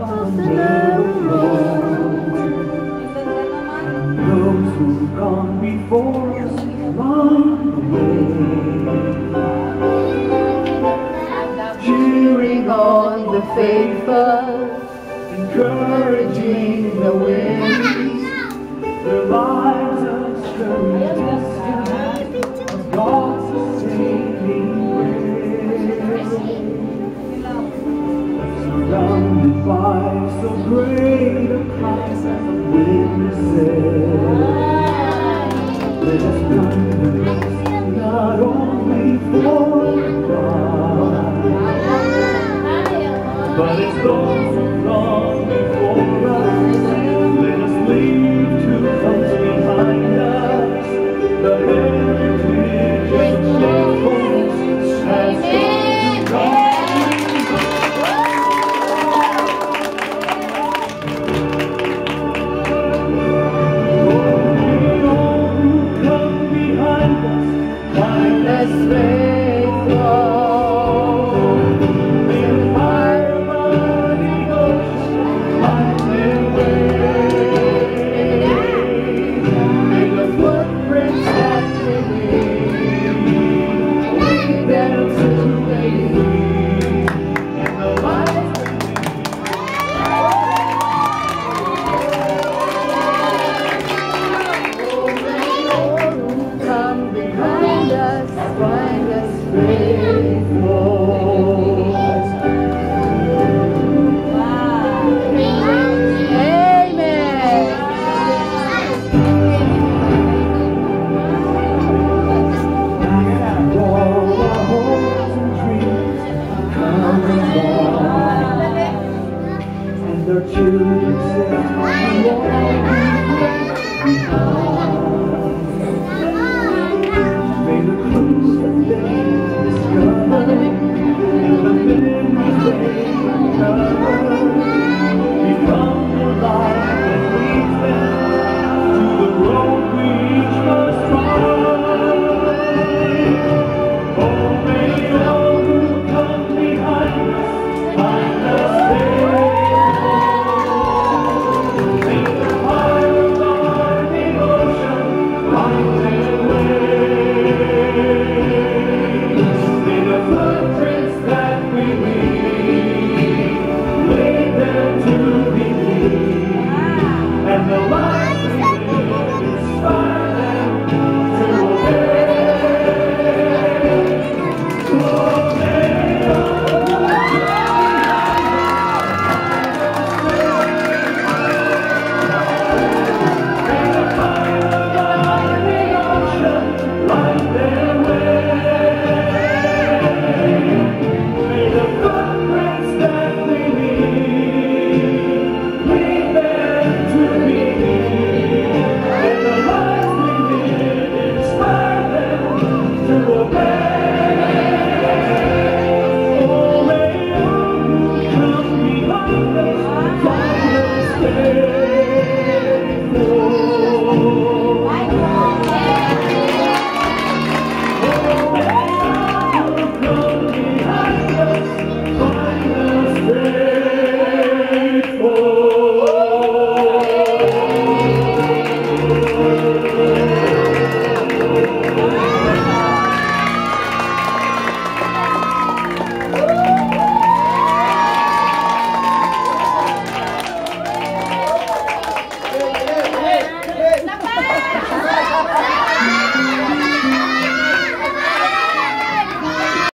of the Lord. Those who've gone before us along the way, cheering on the encouraging lives are stirring so great a cloud of witnesses, let us not only for God, but as those you.